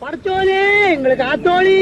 படைச்சோனே எங்களுக்கு ஆத்தோழி